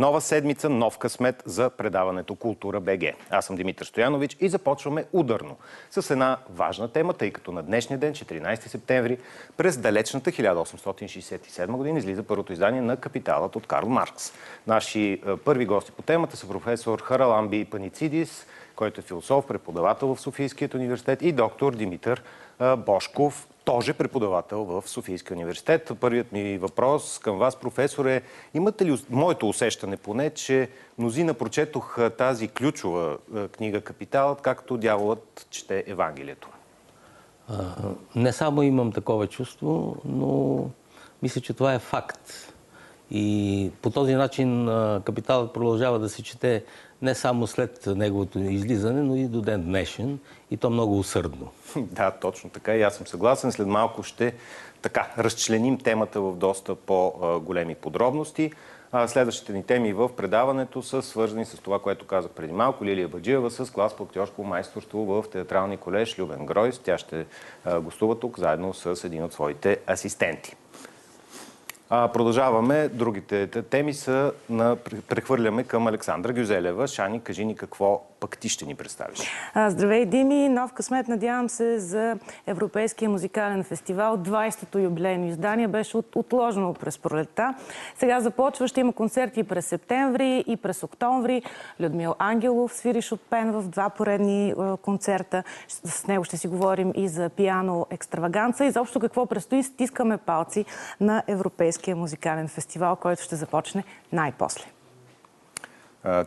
Нова седмица, нов късмет за предаването Култура БГ. Аз съм Димитър Стоянович и започваме ударно с една важна тема, тъй като на днешния ден, 14 септември, през далечната 1867 година излиза първото издание на Капиталът от Карл Маркс. Наши е, първи гости по темата са професор Хараламби Паницидис, който е философ, преподавател в Софийският университет и доктор Димитър е, Бошков, тоже преподавател в Софийския университет. Първият ми въпрос към вас, професор, е имате ли моето усещане поне, че мнозина прочетох тази ключова книга Капиталът, както дяволът чете Евангелието? Не само имам такова чувство, но мисля, че това е факт. И по този начин Капиталът продължава да се чете не само след неговото излизане, но и до ден днешен. И то много усърдно. Да, точно така. И аз съм съгласен. След малко ще така разчленим темата в доста по-големи подробности. Следващите ни теми в предаването са свързани с това, което казах преди малко. Лилия Баджиева с клас по актьорско майсторство в театралния колеж Любен Гройс. Тя ще гостува тук заедно с един от своите асистенти. А, продължаваме. Другите теми са на... прехвърляме към Александра Гюзелева. Шани, кажи ни какво пък ти ще ни представиш. Здравей, Дими! Нов късмет, надявам се, за Европейския музикален фестивал. 20-то юбилейно издание беше от, отложено през пролетта. Сега започва, ще има концерти през септември и през октомври. Людмил Ангелов свири Шопен в два поредни концерта. С него ще си говорим и за пиано екстраваганца. И заобщо какво предстои, стискаме палци на Европейския музикален фестивал, който ще започне най-после.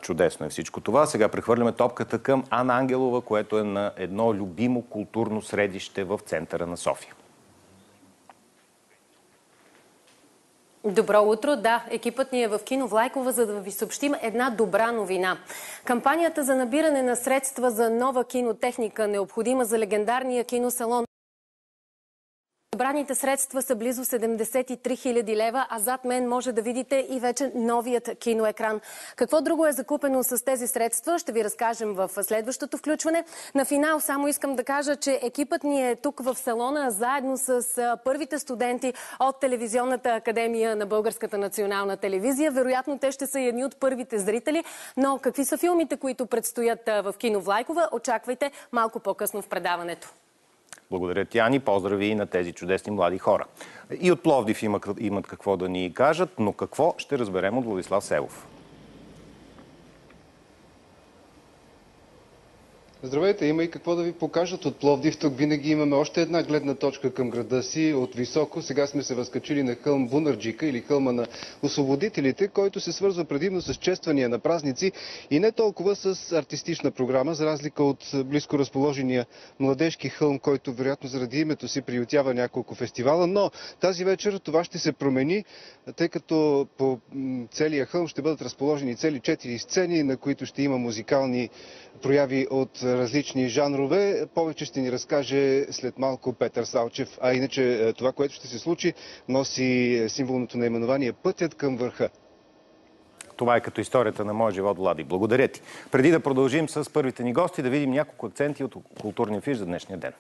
Чудесно е всичко това. Сега прехвърляме топката към Ана Ангелова, което е на едно любимо културно средище в центъра на София. Добро утро! Да, екипът ни е в кино Влайкова, за да ви съобщим една добра новина. Кампанията за набиране на средства за нова кинотехника, необходима за легендарния киносалон Събраните средства са близо 73 000 лева, а зад мен може да видите и вече новият киноекран. Какво друго е закупено с тези средства, ще ви разкажем в следващото включване. На финал само искам да кажа, че екипът ни е тук в салона, заедно с първите студенти от Телевизионната академия на Българската национална телевизия. Вероятно те ще са едни от първите зрители, но какви са филмите, които предстоят в кино Влайкова, очаквайте малко по-късно в предаването. Благодаря ти, Ани. Поздрави и на тези чудесни млади хора. И от Пловдив имат какво да ни кажат, но какво ще разберем от Владислав Селов. Здравейте, има и какво да ви покажат от Пловдив. Тук винаги имаме още една гледна точка към града си от високо. Сега сме се възкачили на хълм Бунарджика или хълма на освободителите, който се свързва предимно с чествания на празници и не толкова с артистична програма, за разлика от близко разположения младежки хълм, който вероятно заради името си приютява няколко фестивала. Но тази вечер това ще се промени, тъй като по целия хълм ще бъдат разположени цели четири сцени, на които ще има музикални прояви от различни жанрове. Повече ще ни разкаже след малко Петър Салчев. А иначе е, това, което ще се случи, носи символното наименование Пътят към върха. Това е като историята на моя живот, Влади. Благодаря ти. Преди да продължим с първите ни гости, да видим няколко акценти от културния фиш за днешния ден.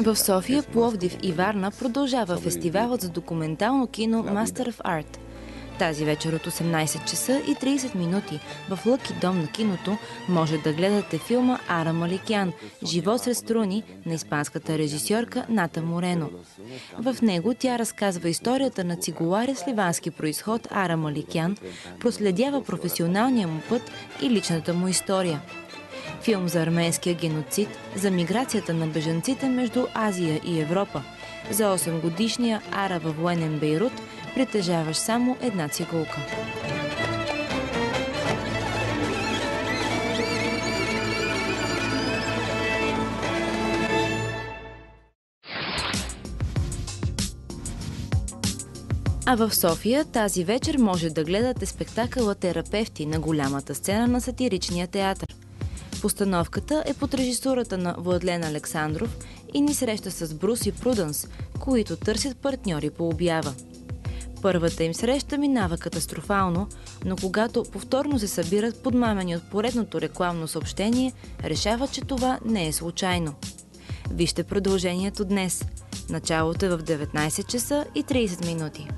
В София, Пловдив и Варна продължава фестивалът за документално кино Master of Art. Тази вечер от 18 часа и 30 минути в Лъки дом на киното може да гледате филма Ара Маликян «Живот сред струни» на испанската режисьорка Ната Морено. В него тя разказва историята на цигуларя с ливански происход Ара Маликян, проследява професионалния му път и личната му история – Филм за арменския геноцид, за миграцията на бежанците между Азия и Европа. За 8 годишния Ара във военен Бейрут притежаваш само една цигулка. А в София тази вечер може да гледате спектакъла Терапевти на голямата сцена на сатиричния театър. Постановката е под режисурата на Владлен Александров и ни среща с Брус и Прудънс, които търсят партньори по обява. Първата им среща минава катастрофално, но когато повторно се събират подмамени от поредното рекламно съобщение, решават, че това не е случайно. Вижте продължението днес. Началото е в 19 часа и 30 минути.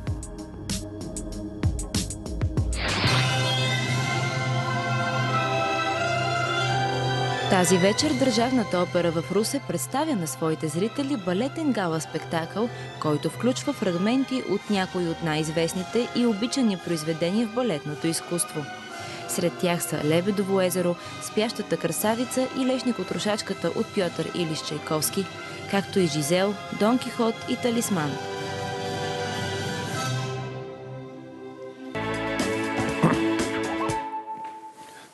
Тази вечер Държавната опера в Русе представя на своите зрители балетен гала спектакъл, който включва фрагменти от някои от най-известните и обичани произведения в балетното изкуство. Сред тях са Лебедово езеро, Спящата красавица и Лешникотрошачката от Пьотър Илиш Чайковски, както и Жизел, Дон Кихот и Талисман.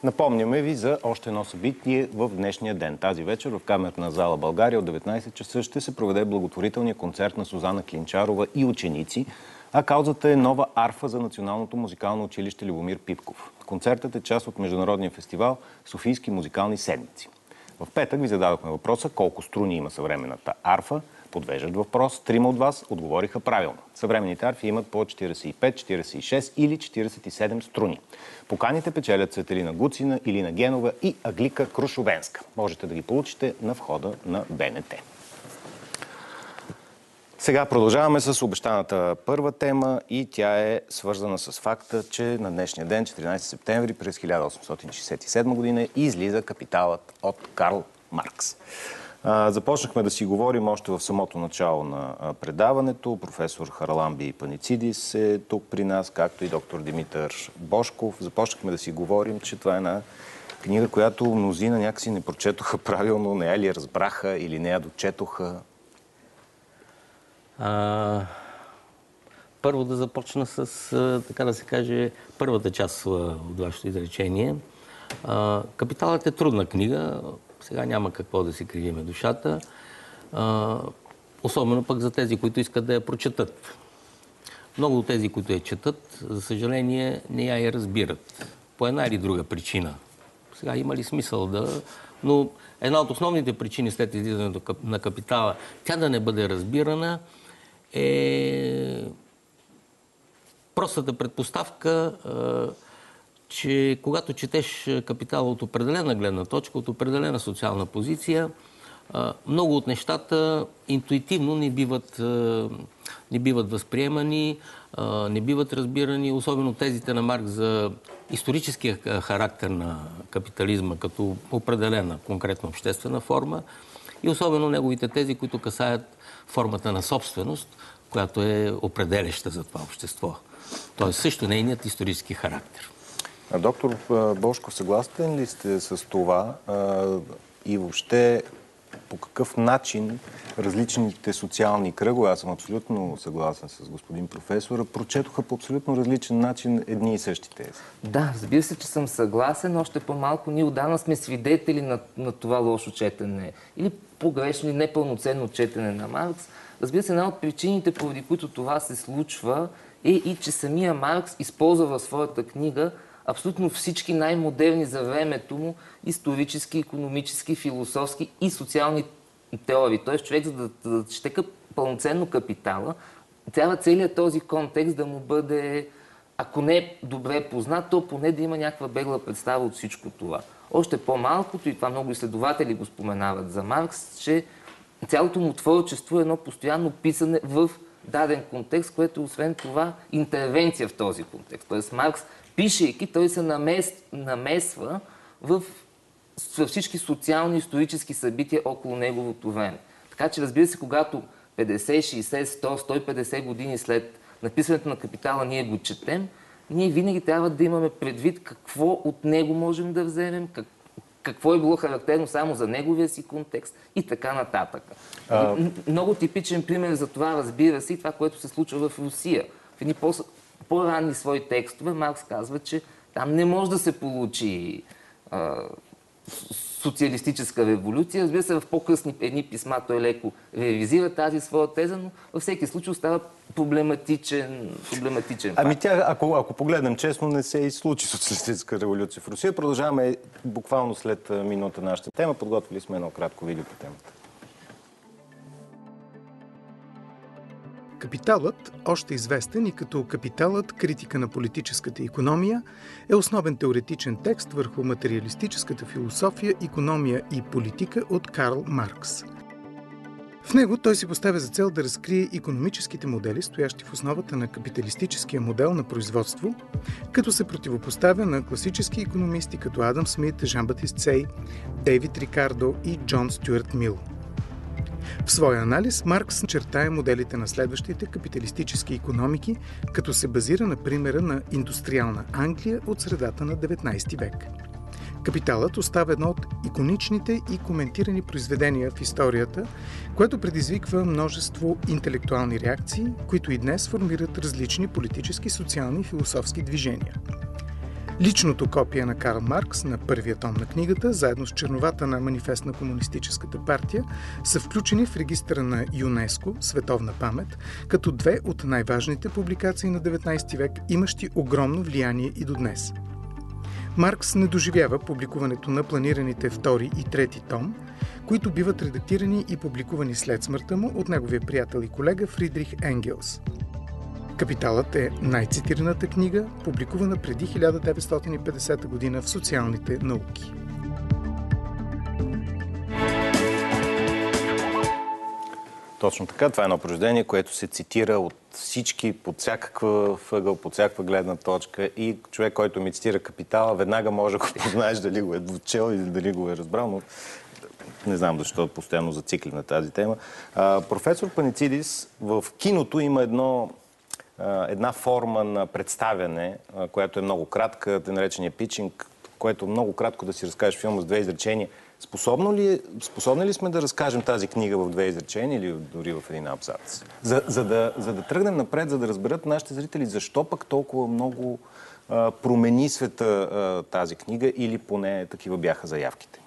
Напомняме ви за още едно събитие в днешния ден. Тази вечер в камерата на зала България от 19 часа ще се проведе благотворителния концерт на Сузана Клинчарова и ученици, а каузата е нова арфа за Националното музикално училище Любомир Пипков. Концертът е част от Международния фестивал Софийски музикални седмици. В петък ви зададохме въпроса колко струни има съвременната арфа. Подвеждат въпрос. Трима от вас отговориха правилно. Съвременните арфи имат по 45, 46 или 47 струни. Поканите печелят Светелина Гуцина, Илина Генова и Аглика Крушовенска. Можете да ги получите на входа на БНТ. Сега продължаваме с обещаната първа тема и тя е свързана с факта, че на днешния ден, 14 септември през 1867 година, излиза капиталът от Карл Маркс. Започнахме да си говорим още в самото начало на предаването. Професор Хараламби Паницидис е тук при нас, както и доктор Димитър Бошков. Започнахме да си говорим, че това е една книга, която мнозина някакси не прочетоха правилно, не я ли разбраха или не я дочетоха. А, първо да започна с, така да се каже, първата част от вашето изречение. А, Капиталът е трудна книга. Сега няма какво да си кривиме душата. А, особено пък за тези, които искат да я прочетат. Много от тези, които я четат, за съжаление, не я и разбират. По една или друга причина. Сега има ли смисъл да... Но една от основните причини след излизането на капитала, тя да не бъде разбирана, е простата предпоставка, че когато четеш капитал от определена гледна точка, от определена социална позиция, много от нещата интуитивно не биват, не биват възприемани, не биват разбирани, особено тезите на Марк за историческия характер на капитализма като определена конкретна обществена форма и особено неговите тези, които касаят формата на собственост, която е определяща за това общество. Тоест също нейният исторически характер. Доктор Бошков, съгласен ли сте с това и въобще по какъв начин различните социални кръгове, аз съм абсолютно съгласен с господин професора, прочетоха по абсолютно различен начин едни и същи тези. Да, разбира се, че съм съгласен. Още по-малко ние отдавна сме свидетели на, на това лошо четене. Или погрешно или непълноценно четене на Маркс. Разбира се, една от причините, поради които това се случва, е и, че самия Маркс използва в своята книга абсолютно всички най-модерни за времето му исторически, економически, философски и социални теории. Тоест човек, за да, да чете пълноценно капитала, трябва целият този контекст да му бъде, ако не добре познат, то поне да има някаква бегла представа от всичко това. Още по-малкото, и това много изследователи го споменават за Маркс, че цялото му творчество е едно постоянно писане в даден контекст, което освен това интервенция в този контекст. Тоест Маркс, пишейки, той се намес, намесва в, в всички социални и исторически събития около неговото време. Така че разбира се, когато 50, 60, 100, 150 години след написането на капитала ние го четем, ние винаги трябва да имаме предвид какво от него можем да вземем, как, какво е било характерно само за неговия си контекст и така нататък. А... Много типичен пример за това, разбира се, и това, което се случва в Русия. В едни по-ранни свои текстове Маркс казва, че там не може да се получи а, социалистическа революция. Разбира се, в по-късни едни писма той леко ревизира тази своя теза, но във всеки случай остава проблематичен, проблематичен Ами тя, ако, ако погледнем честно, не се и случи социалистическа революция в Русия. Продължаваме буквално след минута нашата тема. Подготвили сме едно кратко видео по темата. Капиталът, още известен и като Капиталът критика на политическата економия, е основен теоретичен текст върху материалистическата философия, економия и политика от Карл Маркс. В него той си поставя за цел да разкрие економическите модели, стоящи в основата на капиталистическия модел на производство, като се противопоставя на класически економисти като Адам Смит, Жан Батист Сей, Дейвид Рикардо и Джон Стюарт Мил. В своя анализ Маркс чертае моделите на следващите капиталистически економики, като се базира на примера на индустриална Англия от средата на 19 век. Капиталът остава едно от иконичните и коментирани произведения в историята, което предизвиква множество интелектуални реакции, които и днес формират различни политически, социални и философски движения. Личното копие на Карл Маркс на първия том на книгата, заедно с черновата на манифест на Комунистическата партия, са включени в регистъра на ЮНЕСКО Световна памет, като две от най-важните публикации на 19 век, имащи огромно влияние и до днес – Маркс не доживява публикуването на планираните втори и трети том, които биват редактирани и публикувани след смъртта му от неговия приятел и колега Фридрих Енгелс. Капиталът е най-цитираната книга, публикувана преди 1950 година в социалните науки. Точно така. Това е едно произведение, което се цитира от всички, под всякаква ъгъл, под всякаква гледна точка. И човек, който ми цитира Капитала, веднага може да го познаеш дали го е чел или дали го е разбрал, но не знам защо постоянно зациклим на тази тема. А, професор Паницидис, в киното има едно, една форма на представяне, която е много кратка, да наречения питчинг, което много кратко да си разкажеш филма с две изречения – Способно ли, способни ли сме да разкажем тази книга в две изречения или дори в един абзац? За, за, да, за да тръгнем напред, за да разберат нашите зрители защо пък толкова много а, промени света а, тази книга или поне такива бяха заявките.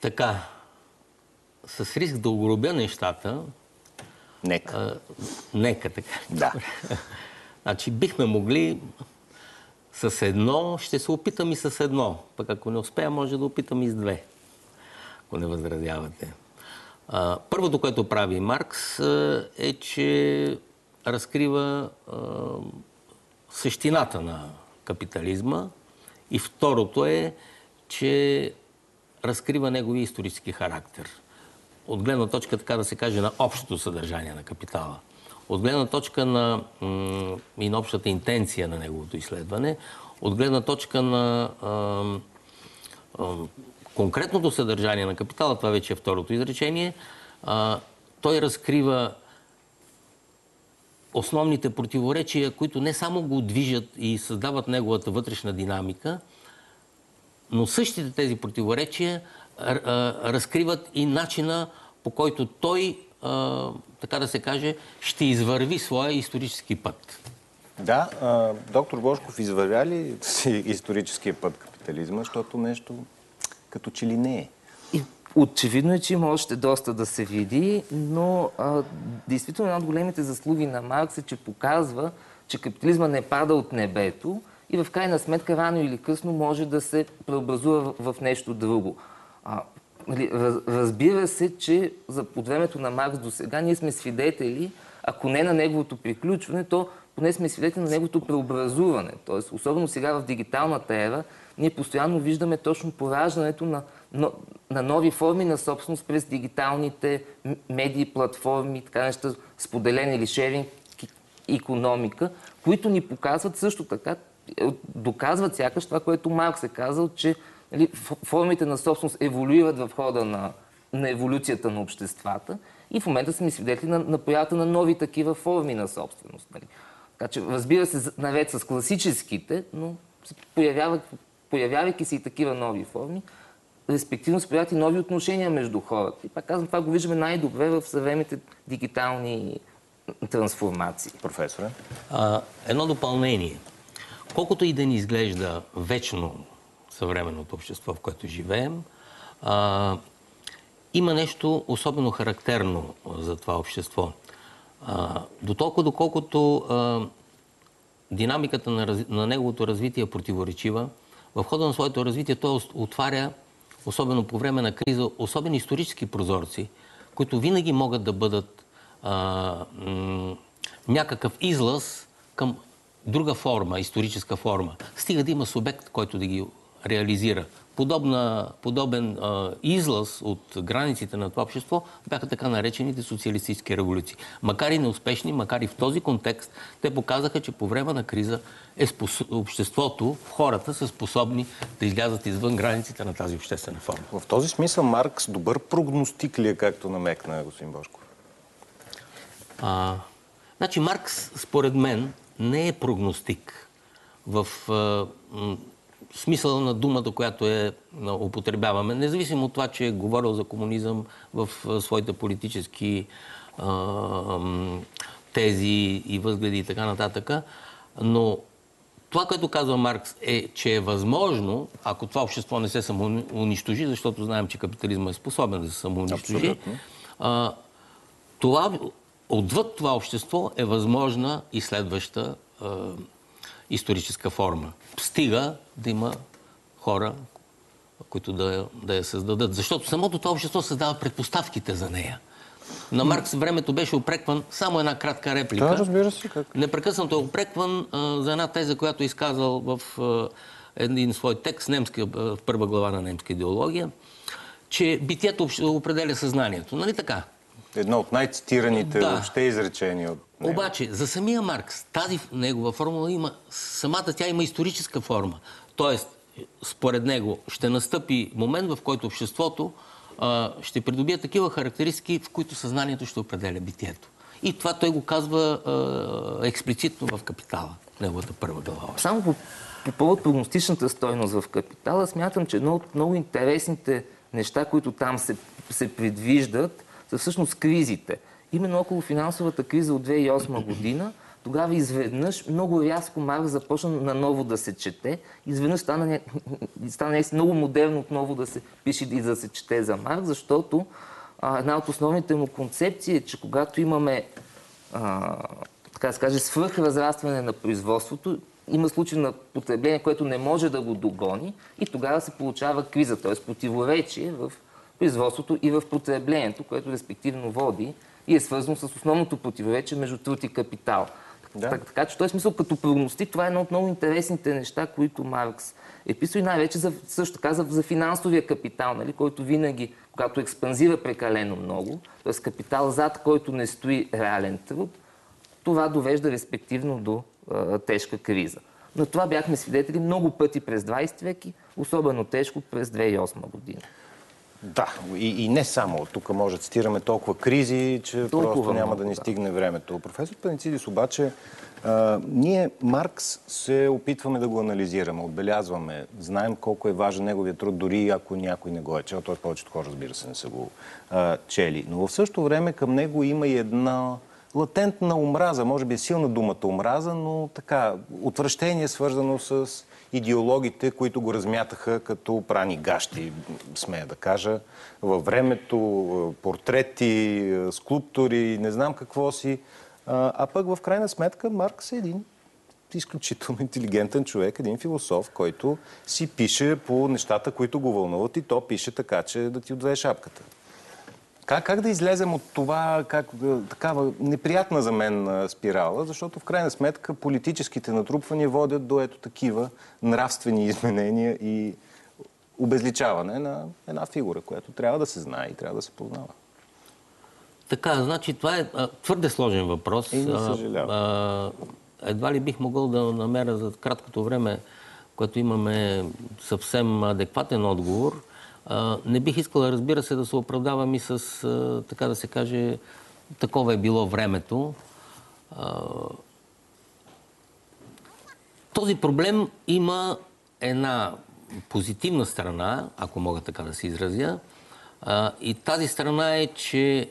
Така, с риск да огробя нещата. Нека. А, нека така. Да. значи бихме могли с едно, ще се опитам и с едно. Пък ако не успея, може да опитам и с две, ако не възразявате. А, първото, което прави Маркс, е, че разкрива а, същината на капитализма. И второто е, че разкрива негови исторически характер. От гледна точка, така да се каже, на общото съдържание на капитала – от гледна точка на и на общата интенция на неговото изследване, от гледна точка на а, а, конкретното съдържание на капитала, това вече е второто изречение, а, той разкрива основните противоречия, които не само го движат и създават неговата вътрешна динамика, но същите тези противоречия разкриват и начина по който той така да се каже, ще извърви своя исторически път. Да, а, доктор Бошков извървя ли си историческия път капитализма, защото нещо като че ли не е? И очевидно е, че има още доста да се види, но а, действително една от големите заслуги на Маркс е, че показва, че капитализма не пада от небето и в крайна сметка рано или късно може да се преобразува в нещо друго. А, разбира се, че за, от времето на Маркс до сега ние сме свидетели, ако не на неговото приключване, то поне сме свидетели на неговото преобразуване. Тоест, особено сега в дигиталната ера, ние постоянно виждаме точно пораждането на, на нови форми на собственост през дигиталните медии, платформи, така неща, споделен или шеринг економика, които ни показват също така, доказват сякаш това, което Маркс е казал, че нали, формите на собственост еволюират в хода на, на еволюцията на обществата и в момента сме свидетели на, на появата на нови такива форми на собственост. Нали. Така че, разбира се, наред с класическите, но появявайки се и такива нови форми, респективно се появяват и нови отношения между хората. И пак казвам, това го виждаме най-добре в съвременните дигитални трансформации. Професоре? едно допълнение. Колкото и да ни изглежда вечно съвременното общество, в което живеем. А, има нещо особено характерно за това общество. А, до доколкото а, динамиката на, на неговото развитие е противоречива, в хода на своето развитие той отваря, особено по време на криза, особени исторически прозорци, които винаги могат да бъдат а, м- някакъв излъз към друга форма, историческа форма. Стига да има субект, който да ги реализира. подобна, подобен а, излъз от границите на това общество бяха така наречените социалистически революции. Макар и неуспешни, макар и в този контекст, те показаха, че по време на криза е спос... обществото, хората са способни да излязат извън границите на тази обществена форма. В този смисъл Маркс добър прогностик ли е, както намекна господин Бошков? А, значи Маркс, според мен, не е прогностик в а, смисъла на думата, която е употребяваме, независимо от това, че е говорил за комунизъм в своите политически тези и възгледи и така нататък, но това, което казва Маркс е, че е възможно, ако това общество не се самоунищожи, защото знаем, че капитализма е способен да се самоунищожи, а, това, отвъд това общество е възможна и следваща а, историческа форма. Стига да има хора, които да, я- да я създадат. Защото самото това общество създава предпоставките за нея. На Маркс времето беше опрекван само една кратка реплика. Да, разбира се. Как? Непрекъснато е опрекван а, за една теза, която е изказал в а, един свой текст немска, а, в първа глава на немска идеология, че битието общ- определя съзнанието. Нали така? Едно от най-цитираните Да. въобще изречения от. Обаче, за самия Маркс, тази негова формула има, самата тя има историческа форма. Тоест, според него, ще настъпи момент, в който обществото а, ще придобие такива характеристики, в които съзнанието ще определя битието. И това той го казва а, експлицитно в Капитала, неговата първа глава. Само по, по повод прогностичната стойност в капитала, смятам, че едно от много интересните неща, които там се, се предвиждат, са всъщност кризите. Именно около финансовата криза от 2008 година, тогава изведнъж много рязко Маркс започна наново да се чете. Изведнъж стана, стана много модерно отново да се пише и да се чете за Маркс, защото а, една от основните му концепции е, че когато имаме а, така да се каже, на производството, има случай на потребление, което не може да го догони и тогава се получава криза, т.е. противоречие в производството и в потреблението, което респективно води и е свързано с основното противоречие между труд и капитал. Да. Так, така че в този смисъл като прогностик това е едно от много интересните неща, които Маркс е писал и най-вече за, също така за, за финансовия капитал, нали, който винаги, когато експанзира прекалено много, т.е. капитал зад който не стои реален труд, това довежда респективно до а, тежка криза. Но това бяхме свидетели много пъти през 20 век и особено тежко през 2008 година. Да, и, и не само. Тук може да цитираме толкова кризи, че Толкова просто няма много, да ни да. стигне времето. Професор Паницидис, обаче, а, ние Маркс се опитваме да го анализираме, отбелязваме, знаем колко е важен неговия труд, дори ако някой не го е чел, т.е. повечето хора, разбира се, не са го а, чели. Но в същото време към него има и една латентна омраза, може би е силна думата омраза, но така, отвращение свързано с идеологите, които го размятаха като прани гащи, смея да кажа, във времето, портрети, скулптури, не знам какво си. А пък в крайна сметка Маркс е един изключително интелигентен човек, един философ, който си пише по нещата, които го вълнуват и то пише така, че да ти отвее шапката. Как, как да излезем от това, как, да- такава неприятна за мен спирала, защото в крайна сметка политическите натрупвания водят до ето такива нравствени изменения и обезличаване на една фигура, която трябва да се знае и трябва да се познава. Така, значи това е а, твърде сложен въпрос. И не съжалявам. едва ли бих могъл да намеря за краткото време, което имаме съвсем адекватен отговор. Не бих искала, разбира се, да се оправдавам и с, така да се каже, такова е било времето. Този проблем има една позитивна страна, ако мога така да се изразя. И тази страна е, че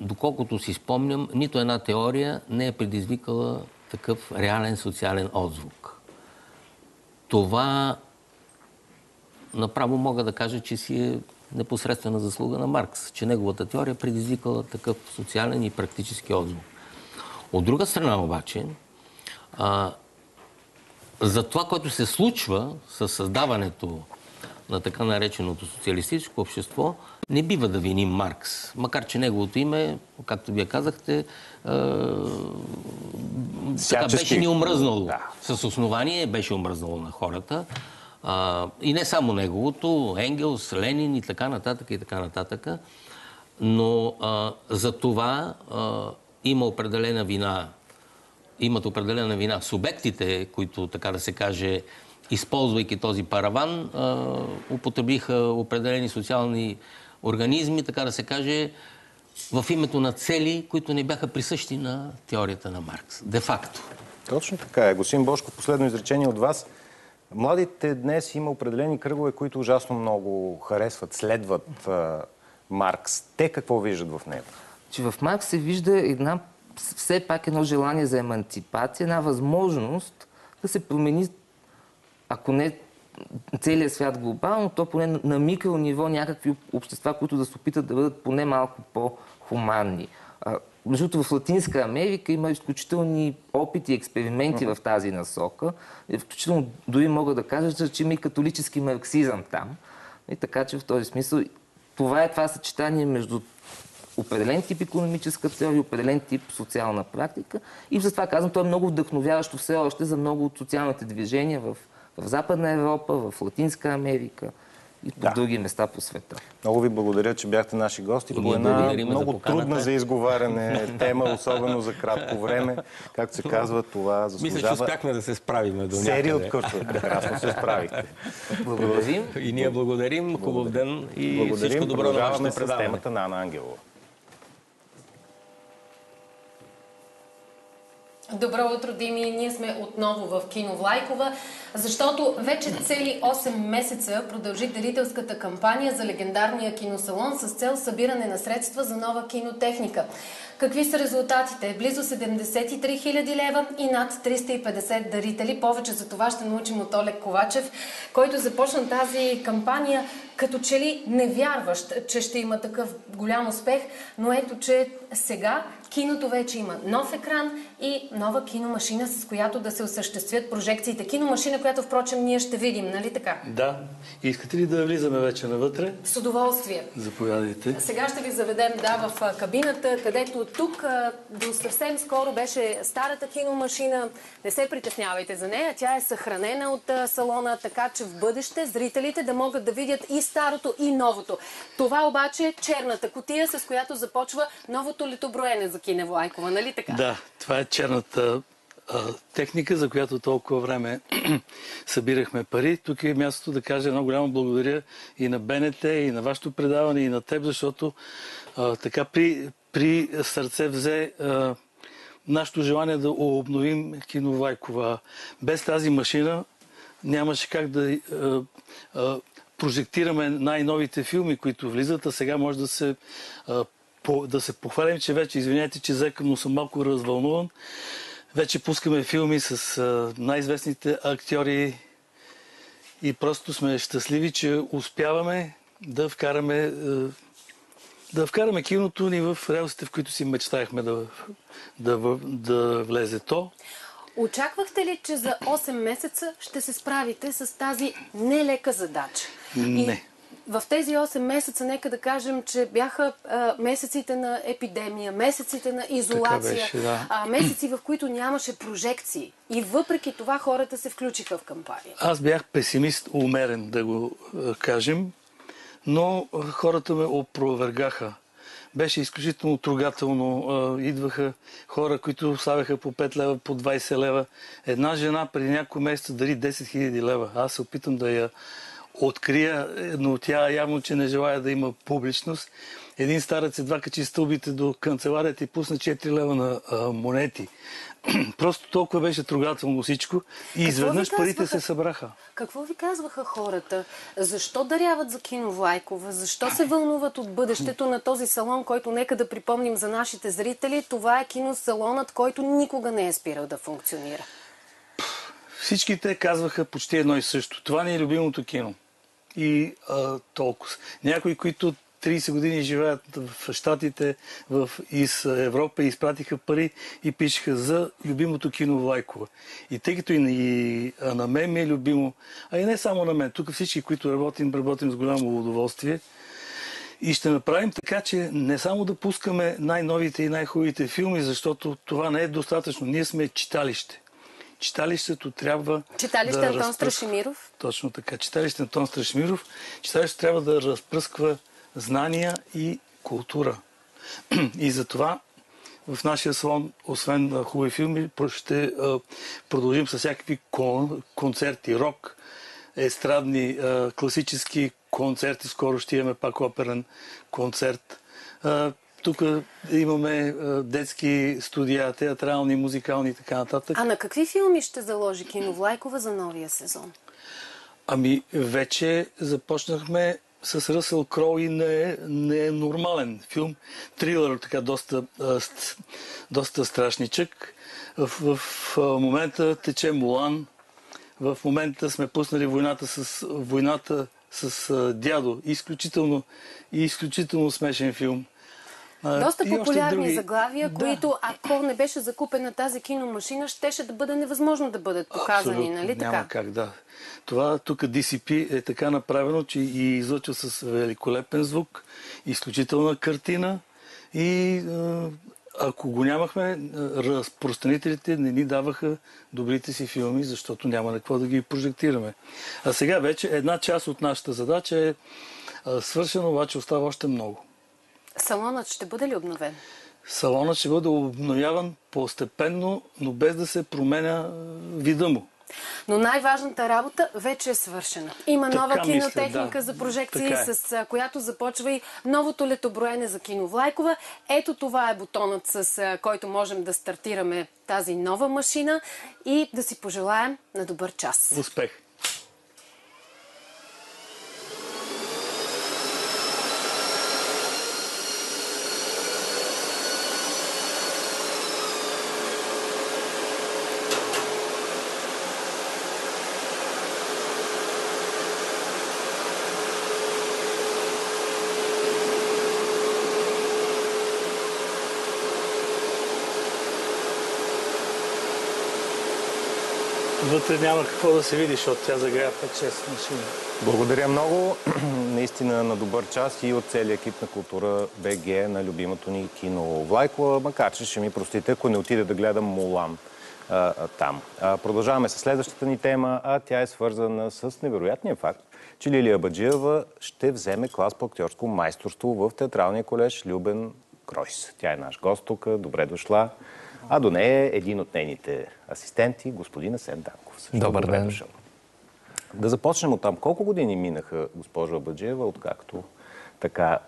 доколкото си спомням, нито една теория не е предизвикала такъв реален социален отзвук. Това направо мога да кажа, че си е непосредствена заслуга на Маркс, че неговата теория предизвикала такъв социален и практически отзвук. От друга страна обаче, а, за това, което се случва с създаването на така нареченото социалистическо общество, не бива да виним Маркс. Макар, че неговото име, както вие казахте, е, така беше ни омръзнало. Да. С основание беше омръзнало на хората. А, и не само неговото, Енгелс, Ленин и така нататък и така нататък. Но а, за това а, има определена вина, имат определена вина субектите, които, така да се каже, използвайки този параван, а, употребиха определени социални организми, така да се каже, в името на цели, които не бяха присъщи на теорията на Маркс. Де-факто. Точно така е. Господин Бошко, последно изречение от вас. Младите днес има определени кръгове, които ужасно много харесват, следват а, Маркс. Те какво виждат в него? Че в Маркс се вижда една, все пак едно желание за еманципация, една възможност да се промени, ако не целият свят глобално, то поне на микро ниво някакви общества, които да се опитат да бъдат поне малко по-хуманни. Между другото, в Латинска Америка има изключителни опити и експерименти в тази насока. Включително дори мога да кажа, че има и католически марксизъм там. И така че в този смисъл това е това съчетание между определен тип економическа теория определен тип социална практика. И затова казвам, то е много вдъхновяващо все още за много от социалните движения в, в Западна Европа, в Латинска Америка и по Да. други места по света. Много ви благодаря, че бяхте наши гости по една за много поканата. трудна за изговаряне тема, особено за кратко време. Както се казва, това Мисля, че заслужава успяхме да се справиме до серия от някъде. къртове. Прекрасно се справихте. Благодарим. И ние благодарим. Хубав ден и всичко добро на вашето с предаване. темата на Ана Ангелова. Добро утро, Дими! Ние сме отново в кино Влайкова, защото вече цели 8 месеца продължи дарителската кампания за легендарния киносалон с цел събиране на средства за нова кинотехника. Какви са резултатите? Близо 73 000 лева и над 350 дарители. Повече за това ще научим от Олег Ковачев, който започна тази кампания като че ли не вярващ, че ще има такъв голям успех, но ето, че сега киното вече има нов екран и нова киномашина, с която да се осъществят прожекциите. Киномашина, която впрочем ние ще видим, нали така? Да. Искате ли да влизаме вече навътре? С удоволствие. Заповядайте. Сега ще ви заведем да, в кабината, където тук до съвсем скоро беше старата киномашина. Не се притеснявайте за нея. Тя е съхранена от салона, така че в бъдеще зрителите да могат да видят и старото, и новото. Това обаче е черната котия, с която започва новото летоброене за Кинево Айкова, нали така? Да, това е черната а, техника, за която толкова време събирахме пари. Тук е мястото да кажа едно голямо благодаря и на БНТ, и на вашето предаване, и на теб, защото а, така при, при сърце взе а, нашето желание да обновим Киновайкова. Без тази машина нямаше как да а, а, прожектираме най-новите филми, които влизат, а сега може да се, а, по, да се похвалим, че вече, извиняйте, че зекам, но съм малко развълнуван. Вече пускаме филми с а, най-известните актьори и просто сме щастливи, че успяваме да вкараме, а, да вкараме киното ни в релсите, в които си мечтаехме да, да, да влезе то. Очаквахте ли, че за 8 месеца ще се справите с тази нелека задача? Не. И в тези 8 месеца, нека да кажем, че бяха а, месеците на епидемия, месеците на изолация, беше, да. а, месеци, в които нямаше прожекции. И въпреки това хората се включиха в кампания. Аз бях песимист, умерен, да го е, кажем, но хората ме опровергаха. Беше изключително трогателно. Идваха хора, които ставаха по 5 лева, по 20 лева. Една жена преди няколко месеца дари 10 000 лева. Аз се опитам да я открия, но тя явно, че не желая да има публичност. Един старец едва качи стълбите до канцеларията и пусна 4 лева на а, монети. Просто толкова беше трогателно всичко. И изведнъж парите се събраха. Какво ви казваха хората? Защо даряват за кино Влайкова? Защо се вълнуват от бъдещето на този салон, който нека да припомним за нашите зрители? Това е киносалонът, който никога не е спирал да функционира. Всички те казваха почти едно и също. Това ни е любимото кино. И а, толкова. Някои, които 30 години живеят в Штатите, в из Европа, изпратиха пари и пишеха за любимото кино Влайкова. И тъй като и на, и на мен ми е любимо, а и не само на мен, тук всички, които работим, работим с голямо удоволствие, и ще направим така, че не само да пускаме най-новите и най-хубавите филми, защото това не е достатъчно. Ние сме читалище. Читалището трябва Читалище да Антон разпръсква- Страшимиров? Точно така. Читалище Антон Страшимиров. Читалището трябва да разпръсква знания и култура. И затова в нашия салон, освен хубави филми, ще продължим с всякакви кон- концерти, рок, естрадни, класически концерти. Скоро ще имаме пак оперен концерт. Тук имаме а, детски студия, театрални, музикални и така нататък. А на какви филми ще заложи Кино Влайкова за новия сезон? Ами, вече започнахме с Ръсъл Кроу и не е, не е нормален филм. Трилър, така доста, доста страшничък. В, в момента тече Мулан. В момента сме пуснали войната с, войната с дядо. Изключително, изключително смешен филм. Доста и популярни други. заглавия, Да. които ако не беше закупена тази киномашина, щеше да бъде невъзможно да бъдат показани, Абсолютно, нали Няма така? как, да. Това тук DCP е така направено, че и излъчва с великолепен звук, изключителна картина и ако го нямахме, разпространителите не ни даваха добрите си филми, защото няма на какво да ги прожектираме. А сега вече една част от нашата задача е, е свършена, обаче остава още много. Салонът ще бъде ли обновен? Салонът ще бъде обновяван постепенно, но без да се променя е, вида му. Но най-важната работа вече е свършена. Има Така нова мисля, кинотехника да. за прожекции, е. с която започва и новото летоброене за кино Влайкова. Ето това е бутонът, с който можем да стартираме тази нова машина и да си пожелаем на добър час. Успех! Няма какво да се види, защото тя загря 5-6 машини. Благодаря много. Наистина на добър час и от целия екип на Култура БГ на любимото ни кино Влайкова, макар че ще ми простите, ако не отида да гледам Мулан а, там. А, продължаваме с следващата ни тема, а тя е свързана с невероятния факт, че Лилия Баджиева ще вземе клас по актьорско майсторство в театралния колеж Любен Кройс. Тя е наш гост тук, добре дошла. А до нея е един от нейните асистенти, господин Асен Данков. Също Добър ден. Дошъл. Да започнем от там. Колко години минаха, госпожо Абаджиева, откакто така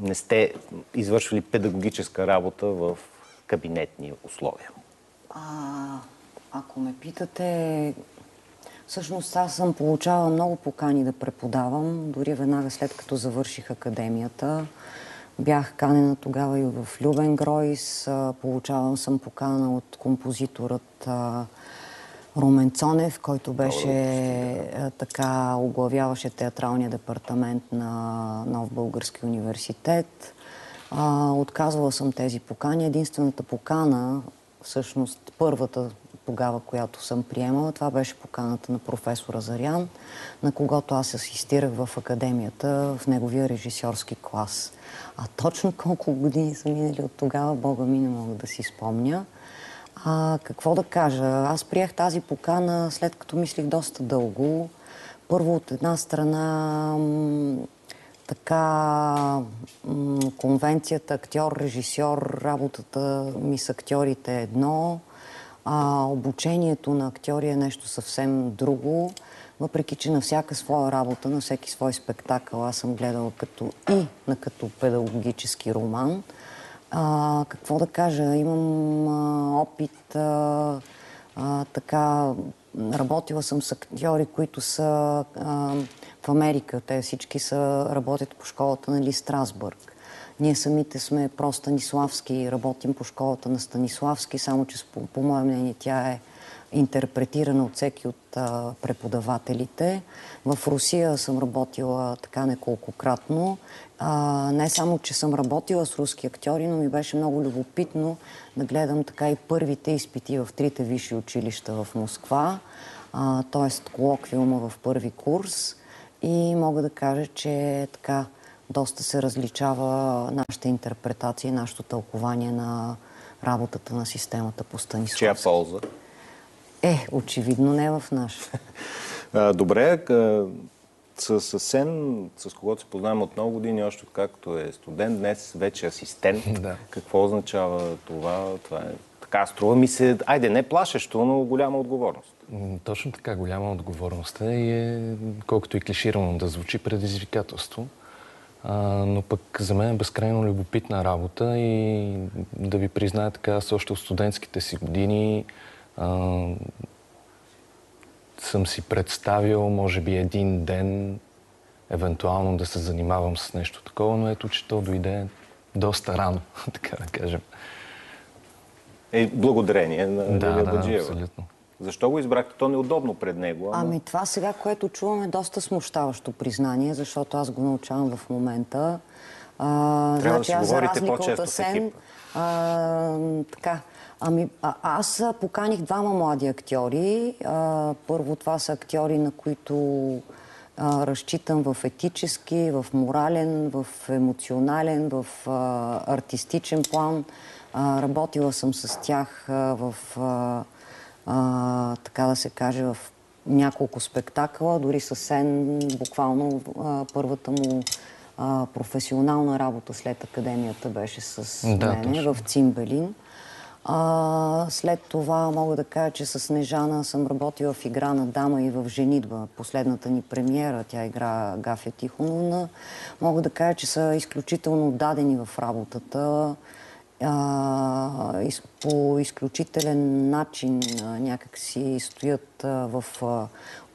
не сте извършвали педагогическа работа в кабинетни условия? А, ако ме питате, всъщност аз съм получавала много покани да преподавам, дори веднага след като завърших академията. Бях канена тогава и в Любен Гройс. Получавам съм покана от композиторът Румен Цонев, който беше така, оглавяваше театралния департамент на Нов Български университет. Отказвала съм тези покани. Единствената покана, всъщност първата тогава, която съм приемала, това беше поканата на професор Азарян, на когото аз асистирах в академията в неговия режисьорски клас. А точно колко години са минали от тогава, Бога ми не мога да си спомня. А, какво да кажа? Аз приех тази покана след като мислих доста дълго. Първо от една страна така конвенцията актьор, режисьор, работата ми с актьорите е едно, а обучението на актьори е нещо съвсем друго. Въпреки, че на всяка своя работа, на всеки свой спектакъл аз съм гледала като и на като педагогически роман. А, какво да кажа? Имам а, опит а, а, така. Работила съм с актьори, които са а, в Америка. Те всички са, работят по школата на Ли Страсбърг. Ние самите сме про Станиславски и работим по школата на Станиславски, само че по, по мое мнение тя е интерпретирана от всеки от а, преподавателите. В Русия съм работила така неколкократно. А, не само, че съм работила с руски актьори, но ми беше много любопитно да гледам така и първите изпити в трите висши училища в Москва, т.е. колоквиума в първи курс. И мога да кажа, че така доста се различава нашата интерпретация и нашето тълкование на работата на системата по Станиславски. Чия полза? Е, очевидно не в наш. А, Добре, с, Сен, с когото се познаваме от много години, още както е студент, днес вече асистент. Да. Какво означава това? Това е така, струва ми се, айде не плашещо, но голяма отговорност. Точно така, голяма отговорност е и е, колкото и клиширано да звучи, предизвикателство. Но пък за мен е безкрайно любопитна работа и да ви призная така, аз още от студентските си години а, съм си представил, може би един ден, евентуално да се занимавам с нещо такова, но ето, че то дойде доста рано, така да кажем. Е, благодарение на Да, Лилия да, Баджиева. абсолютно. Защо го избрахте? То неудобно пред него. Ама... Ами това сега, което чувам е доста смущаващо признание, защото аз го научавам в момента. А, Трябва да значи си аз за говорите по-често с екипа. а, така, ами, а, аз поканих двама млади актьори. А, първо това са актьори, на които а, разчитам в етически, в морален, в емоционален, в а, артистичен план. А, работила съм с тях а, в, а, а, така да се каже, в няколко спектакъла, дори със Сен, буквално а, първата му а, професионална работа след академията беше с Да, мене точно. в Цимбелин. А, след това мога да кажа, че с Нежана съм работила в игра на дама и в Женитба. Последната ни премиера, тя игра Гафя Тихоновна. Мога да кажа, че са изключително дадени в работата. По изключителен начин някак си стоят в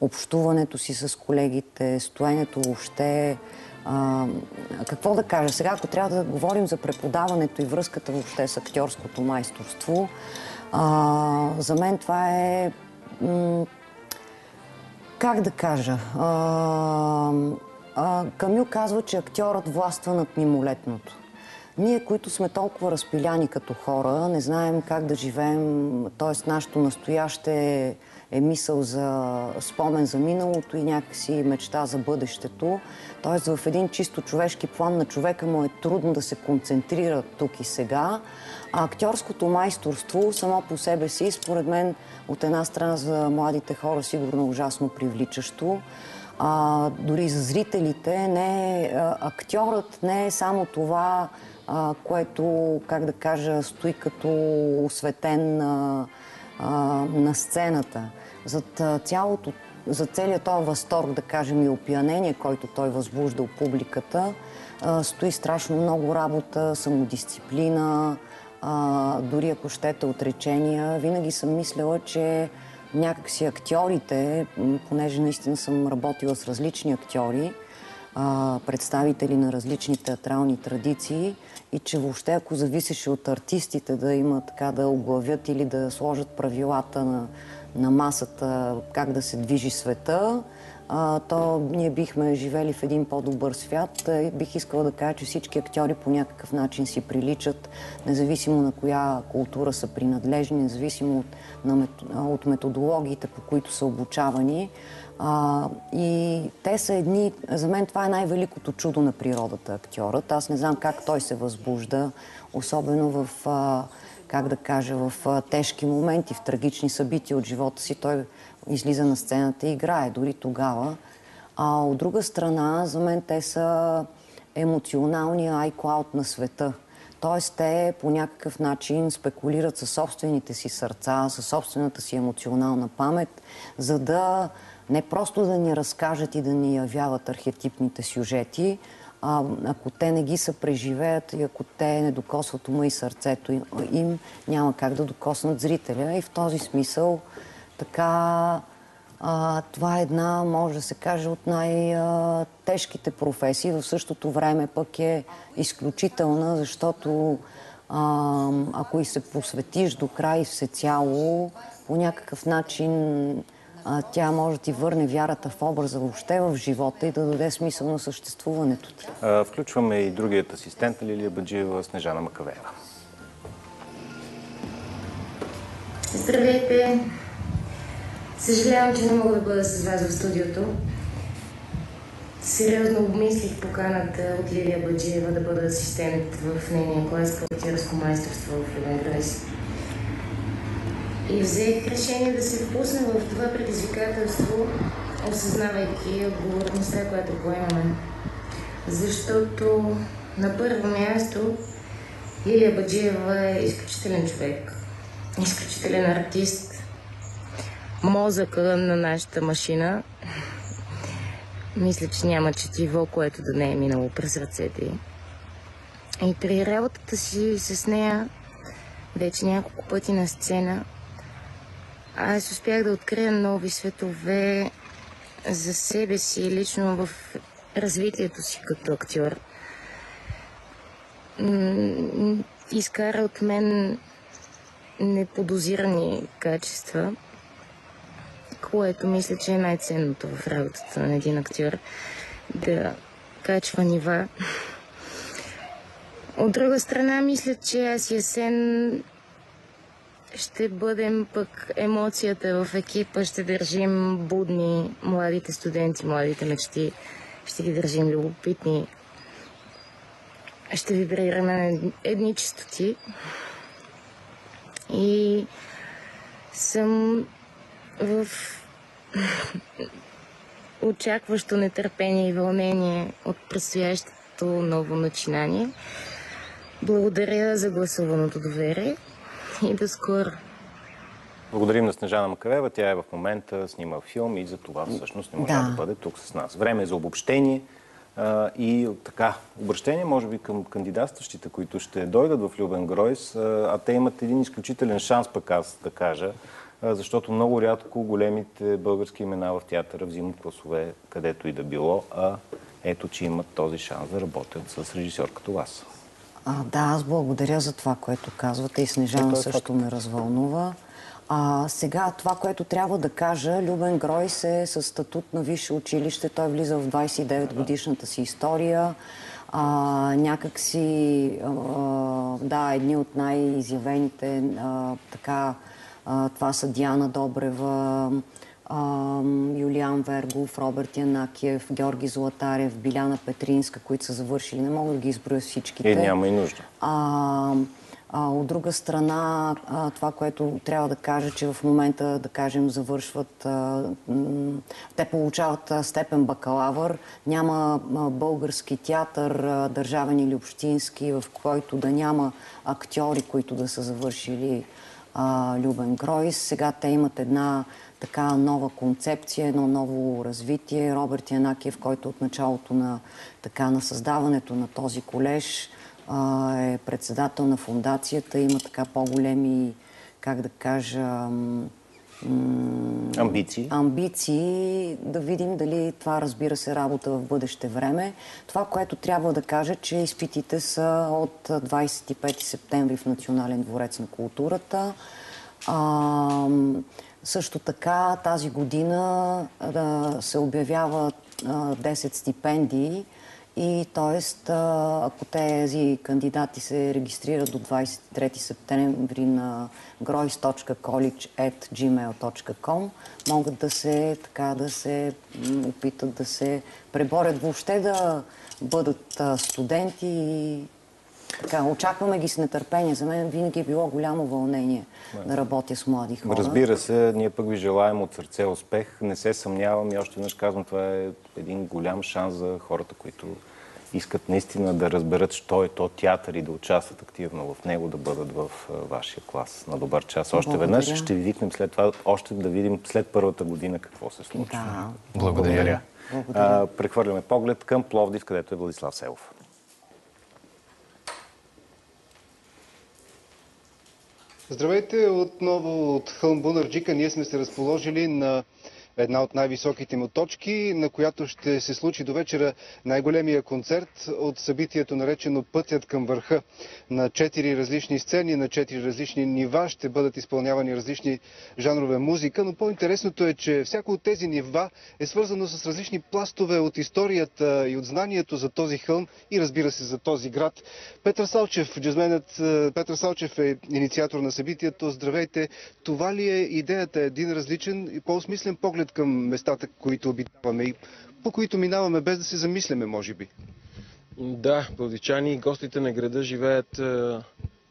общуването си с колегите, стоенето въобще. Какво да кажа? Сега, ако трябва да говорим за преподаването и връзката въобще с актьорското майсторство, за мен това е как да кажа? А, Камю казва, че актьорът властва над мимолетното. Ние, които сме толкова разпиляни като хора, не знаем как да живеем, т.е. нашето настояще е мисъл за спомен за миналото и някакси мечта за бъдещето. Т.е. в един чисто човешки план на човека му е трудно да се концентрира тук и сега. А актьорското майсторство само по себе си, според мен, от една страна за младите хора сигурно е ужасно привличащо. А, дори за зрителите не актьорът не е само това, което, как да кажа, стои като осветен а, а, на сцената. Зад цялото, за целият този възторг, да кажем, и опиянение, който той възбужда у публиката, а, стои страшно много работа, самодисциплина, а, дори ако щете отречения. Винаги съм мислила, че някакси актьорите, понеже наистина съм работила с различни актьори, а, представители на различни театрални традиции и че въобще ако зависеше от артистите да има така да оглавят или да сложат правилата на, на масата как да се движи света, а, то ние бихме живели в един по-добър свят. И бих искала да кажа, че всички актьори по някакъв начин си приличат, независимо на коя култура са принадлежни, независимо от, на, от методологиите, по които са обучавани. А, и те са едни, за мен това е най-великото чудо на природата, актьорът. Аз не знам как той се възбужда, особено в, а, как да кажа, в а, тежки моменти, в трагични събития от живота си. Той излиза на сцената и играе, дори тогава. А от друга страна, за мен те са емоционалния iCloud на света. Тоест, те по някакъв начин спекулират със собствените си сърца, със собствената си емоционална памет, за да не просто да ни разкажат и да ни явяват архетипните сюжети, а, ако те не ги са преживеят и ако те не докосват ума и сърцето им, им, няма как да докоснат зрителя. И в този смисъл така а, това е една, може да се каже, от най-тежките професии. В същото време пък е изключителна, защото а, ако и се посветиш до край всецяло, по някакъв начин а, тя може да ти върне вярата в образа въобще в живота и да даде смисъл на съществуването ти. А, включваме и другият асистент Лилия Баджиева, Снежана Макавеева. Здравейте! Съжалявам, че не мога да бъда с вас в студиото. Сериозно обмислих поканата от Лилия Баджиева да бъда асистент в нейния клас по актьорско майсторство в Любен. И взех решение да се впусна в това предизвикателство, осъзнавайки отговорността, която поемаме. Защото на първо място Илия Баджиева е изключителен човек, изключителен артист, мозъка на нашата машина. Мисля, че няма четиво, което да не е минало през ръцете й. И при работата си с нея, вече няколко пъти на сцена, аз успях да открия нови светове за себе си, лично в развитието си като актьор. Изкара от мен неподозирани качества, което мисля, че е най-ценното в работата на един актьор. Да качва нива. От друга страна, мисля, че аз и Есен ще бъдем пък емоцията в екипа, ще държим будни младите студенти, младите мечти, ще ги държим любопитни, ще вибрираме едни чистоти. И съм в очакващо нетърпение и вълнение от предстоящото ново начинание. Благодаря за гласуваното доверие и до скоро. Благодарим на Снежана Макарева. Тя е в момента, снима филм и за това всъщност не може да, Да. бъде тук с нас. Време е за обобщение а, и така, обращение може би към кандидатстващите, които ще дойдат в Любен Гройс, а, а те имат един изключителен шанс, пък аз да кажа, а, защото много рядко големите български имена в театъра взимат класове където и да било, а ето, че имат този шанс да работят с режисьор като вас. А, да, аз благодаря за това, което казвате и Снежана е също ме развълнува. А, сега това, което трябва да кажа, Любен Гройс е с статут на висше училище. Той влиза в 29 годишната си история. А, някак си, а, да, едни от най-изявените така, а, това са Диана Добрева, Юлиан Вергов, Роберт Янакиев, Георги Златарев, Биляна Петринска, които са завършили. Не мога да ги изброя всичките. И няма и нужда. А, а, от друга страна, а, това, което трябва да кажа, че в момента, да кажем, завършват, а, те получават степен бакалавър, няма български театър, държавен или общински, в който да няма актьори, които да са завършили Любен Гройс. Сега те имат една така нова концепция, едно ново развитие. Роберт Янакиев, който от началото на, така, на създаването на този колеж а, е председател на фундацията, има така по-големи, как да кажа, Амбиции. амбиции, да видим дали това разбира се работа в бъдеще време. Това, което трябва да кажа, че изпитите са от 25 септември в Национален дворец на културата. А, също така тази година да се обявяват а, 10 стипендии и т.е. ако тези кандидати се регистрират до 23 септември на grois.college.gmail.com могат да се, така, да се опитат да се преборят въобще да бъдат студенти и така, очакваме ги с нетърпение. За мен винаги е било голямо вълнение да работя с млади хора. Разбира се, ние пък ви желаем от сърце успех. Не се съмнявам и още веднъж казвам, това е един голям шанс за хората, които искат наистина да разберат, що е то театър и да участват активно в него, да бъдат в вашия клас на добър час. Още Благодаря. веднъж ще ви викнем след това, още да видим след първата година какво се случва. Да. Благодаря. Благодаря. А, прехвърляме поглед към Пловдив, където е Владислав Селов. Здравейте отново от Хълм Бунарджика. Ние сме се разположили на една от най-високите му точки, на която ще се случи до вечера най-големия концерт от събитието наречено Пътят към върха. На четири различни сцени, на четири различни нива ще бъдат изпълнявани различни жанрове музика, но по-интересното е, че всяко от тези нива е свързано с различни пластове от историята и от знанието за този хълм и разбира се за този град. Петър Салчев, джазменът е, Петър Салчев е инициатор на събитието. Здравейте! Това ли е идеята? Един различен и по-осмислен поглед към местата, които обитаваме и по които минаваме без да се замисляме, може би. Да, пловдивчани и гостите на града живеят е,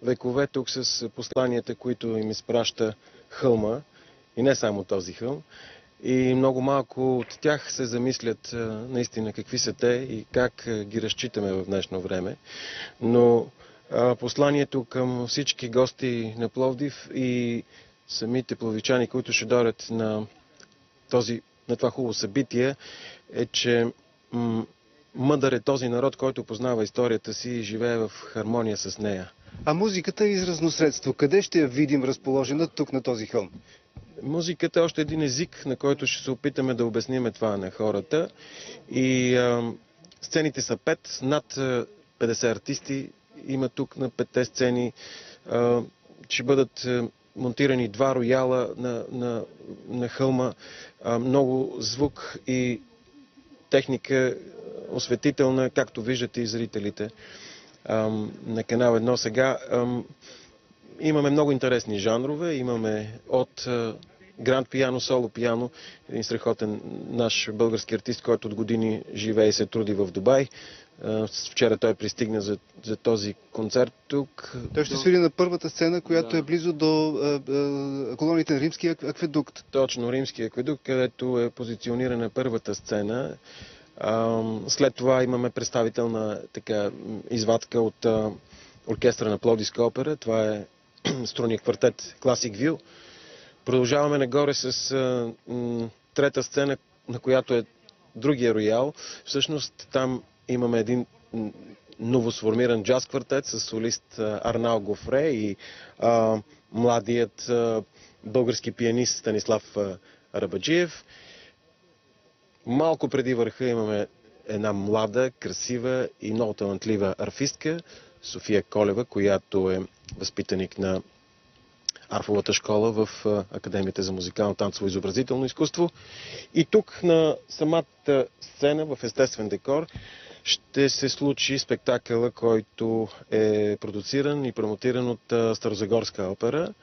векове тук с посланията, които им изпраща хълма и не само този хълм. И много малко от тях се замислят наистина какви са те и как ги разчитаме в днешно време. Но посланието към всички гости на Пловдив и самите пловичани, които ще дойдат на, този, на това хубаво събитие, е, че мъдър е този народ, който познава историята си и живее в хармония с нея. А музиката е изразно средство. Къде ще я видим разположена тук на този хълм? Музиката е още един език, на който ще се опитаме да обясниме това на хората. И а, сцените са пет, над 50 артисти има тук на петте сцени. А, ще бъдат монтирани два рояла на, на, на хълма, много звук и техника осветителна, както виждате и зрителите на канал 1 сега. Имаме много интересни жанрове. Имаме от гранд пиано, соло пиано, един страхотен наш български артист, който от години живее и се труди в Дубай. Вчера той пристигна за, за този концерт тук. Той ще свири на първата сцена, която да. е близо до а, колоните на Римския акведукт. Точно, Римския акведукт, където е позиционирана първата сцена. А, след това имаме представителна така, извадка от а, оркестра на Плодиска опера. Това е струния квартет Classic View. Продължаваме нагоре с а, м, трета сцена, на която е другия роял. Всъщност там имаме един новосформиран джаз квартет с солист Арнал Гофре и а, младият а, български пианист Станислав Рабаджиев. Малко преди върха имаме една млада, красива и много талантлива арфистка, София Колева, която е възпитаник на арфовата школа в Академията за музикално танцово изобразително изкуство. И тук на самата сцена в естествен декор ще се случи спектакъла, който е продуциран и промотиран от Старозагорска опера.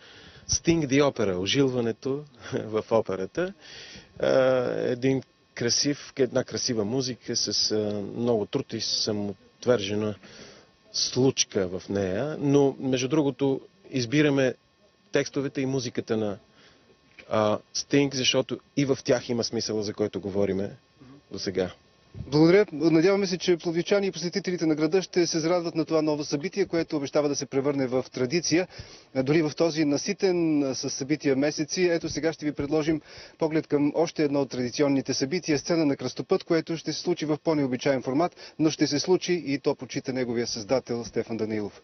Sting the Opera, ожилването в операта. Един красив, една красива музика с много труд и самоотвержена случка в нея. Но, между другото, избираме текстовете и музиката на Sting, защото и в тях има смисъла, за който говориме до сега. Благодаря. Надяваме се, че пловдивчани и посетителите на града ще се зарадват на това ново събитие, което обещава да се превърне в традиция. Дори в този наситен с събития месеци. Ето сега ще ви предложим поглед към още едно от традиционните събития. Сцена на кръстопът, което ще се случи в по-необичайен формат, но ще се случи и то почита неговия създател Стефан Данилов.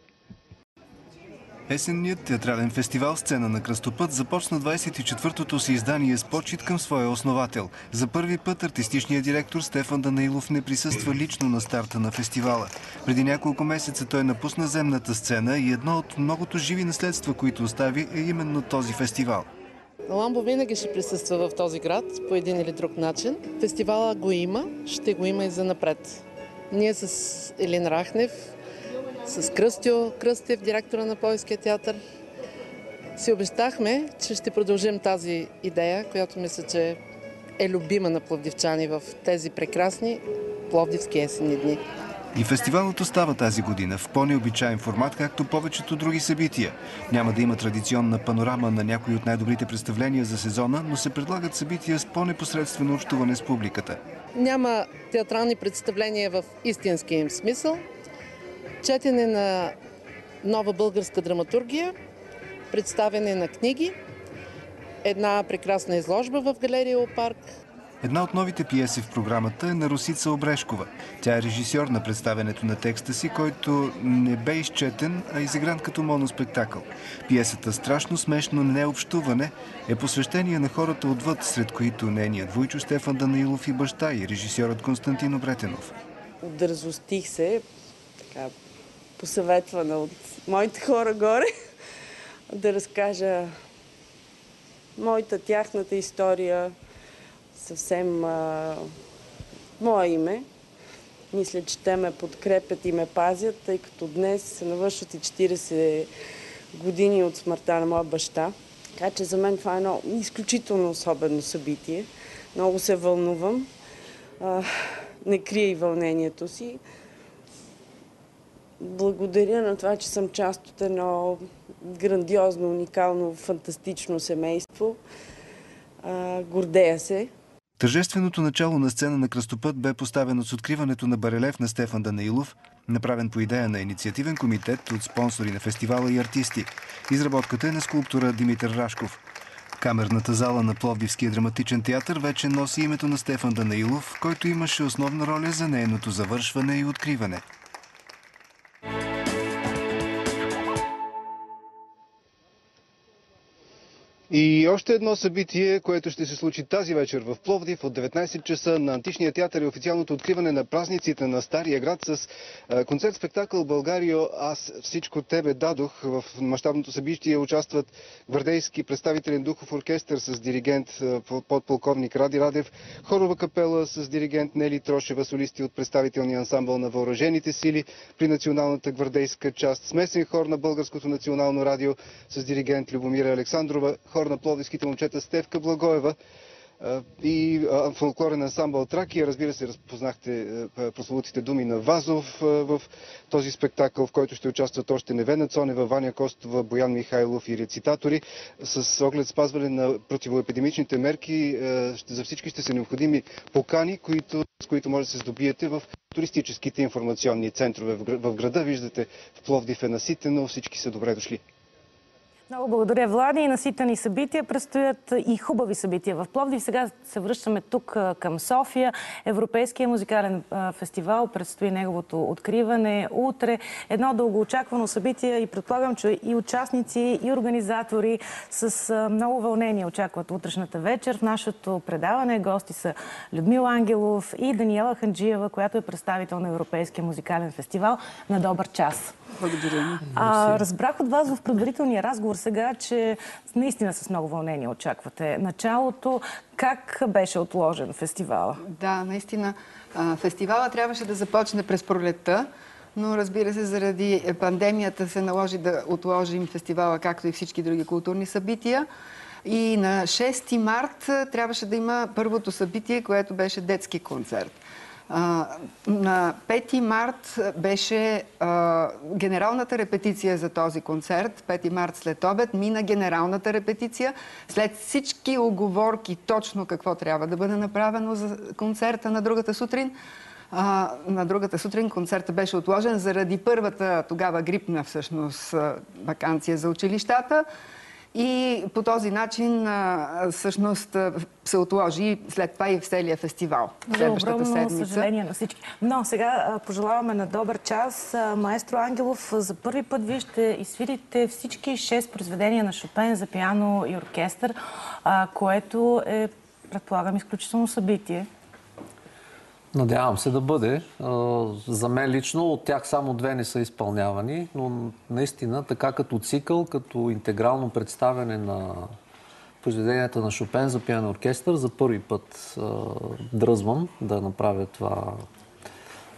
Есенният театрален фестивал Сцена на кръстопът започна 24-то си издание с почет към своя основател. За първи път артистичният директор Стефан Данаилов не присъства лично на старта на фестивала. Преди няколко месеца той напусна земната сцена и едно от многото живи наследства, които остави, е именно този фестивал. Ламбо винаги ще присъства в този град по един или друг начин. Фестивала го има, ще го има и за напред. Ние с Елин Рахнев с Кръстио Кръстев, директора на Пловдивския театър. Си обещахме, че ще продължим тази идея, която мисля, че е любима на пловдивчани в тези прекрасни пловдивски есенни дни. И фестивалът остава тази година в по-необичайен формат, както повечето други събития. Няма да има традиционна панорама на някои от най-добрите представления за сезона, но се предлагат събития с по-непосредствено общуване с публиката. Няма театрални представления в истинския им смисъл, четене на нова българска драматургия, представяне на книги, една прекрасна изложба в галерия Опарк. Една от новите пиеси в програмата е на Русица Обрешкова. Тя е режисьор на представянето на текста си, който не бе изчетен, а изигран като моноспектакъл. Пиесата «Страшно смешно необщуване» е посвещение на хората отвъд, сред които нейният Войчо Стефан Данаилов и баща и режисьорът Константин Обретенов. Дързостих се, така, посъветвана от моите хора горе, да разкажа моята, тяхната история съвсем а, мое име. Мисля, че те ме подкрепят и ме пазят, тъй като днес се навършват и 40 години от смъртта на моя баща. Така че за мен това е едно изключително особено събитие. Много се вълнувам. А, не крия и вълнението си. Благодаря на това, че съм част от едно грандиозно, уникално, фантастично семейство. А, гордея се. Тържественото начало на сцена на Кръстопът бе поставено с откриването на барелев на Стефан Данаилов, направен по идея на инициативен комитет от спонсори на фестивала и артисти. Изработката е на скулптура Димитър Рашков. Камерната зала на Пловдивския драматичен театър вече носи името на Стефан Данаилов, който имаше основна роля за нейното завършване и откриване. И още едно събитие, което ще се случи тази вечер в Пловдив от 19 часа на Античния театър и официалното откриване на празниците на Стария град с концерт-спектакъл Българио Аз всичко тебе дадох. В мащабното събитие участват гвардейски представителен духов оркестър с диригент подполковник Ради Радев, хорова капела с диригент Нели Трошева, солисти от представителния ансамбъл на въоръжените сили при националната гвардейска част, смесен хор на Българското национално радио с диригент Любомира Александрова, хор на пловдивските момчета Стевка Благоева и фолклорен ансамбъл Тракия. Разбира се, разпознахте прословутите думи на Вазов в този спектакъл, в който ще участват още Невена Цонева, Ваня Костова, Боян Михайлов и рецитатори. С оглед спазване на противоепидемичните мерки за всички ще са необходими покани, които, с които може да се здобиете в туристическите информационни центрове в града. Виждате, в Пловдив е наситено, всички са добре дошли. Много благодаря, Влади. И наситени събития предстоят и хубави събития в Пловдив. Сега се връщаме тук към София. Европейския музикален фестивал предстои неговото откриване утре. Едно дългоочаквано събитие и предполагам, че и участници, и организатори с много вълнение очакват утрешната вечер. В нашето предаване гости са Людмила Ангелов и Даниела Ханджиева, която е представител на Европейския музикален фестивал. На добър час! Благодаря. А, разбрах от вас в предварителния разговор сега, че наистина с много вълнение очаквате началото. Как беше отложен фестивала? Да, наистина. Фестивала трябваше да започне през пролетта, но разбира се, заради пандемията се наложи да отложим фестивала, както и всички други културни събития. И на 6 март трябваше да има първото събитие, което беше детски концерт. На 5 март беше генералната репетиция за този концерт. 5 март след обед мина генералната репетиция. След всички оговорки точно какво трябва да бъде направено за концерта на другата сутрин, на другата сутрин концерта беше отложен заради първата тогава грипна всъщност вакансия за училищата. И по този начин всъщност се отложи след това и в целия фестивал. За огромно седмица. съжаление на всички. Но сега пожелаваме на добър час. Маестро Ангелов, за първи път вие ще изсвирите всички шест произведения на Шопен за пиано и оркестър, което е, предполагам, изключително събитие. Надявам се да бъде. За мен лично от тях само две не са изпълнявани, но наистина така като цикъл, като интегрално представяне на произведенията на Шопен за пиано оркестър, за първи път дръзвам да направя това